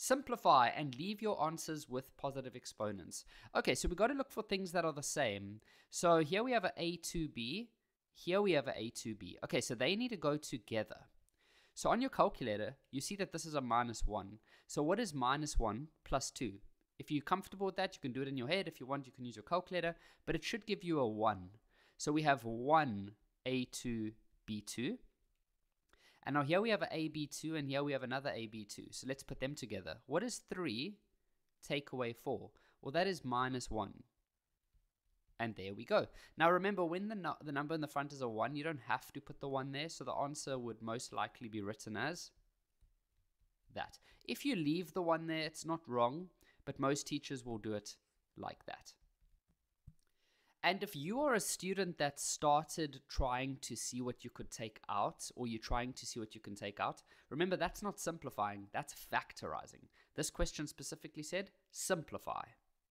Simplify and leave your answers with positive exponents. Okay, so we've got to look for things that are the same. So here we have a A2B. Here we have a A2B. Okay, so they need to go together. So on your calculator, you see that this is a minus 1. So what is minus 1 plus 2? If you're comfortable with that, you can do it in your head. If you want, you can use your calculator. But it should give you a 1. So we have 1 A2 B2. And now here we have an AB2 and here we have another AB2. So let's put them together. What is 3 take away 4? Well, that is minus 1. And there we go. Now remember, when the, the number in the front is a 1, you don't have to put the 1 there. So the answer would most likely be written as that. If you leave the 1 there, it's not wrong, but most teachers will do it like that. And if you are a student that started trying to see what you could take out, or you're trying to see what you can take out, remember that's not simplifying, that's factorizing. This question specifically said simplify.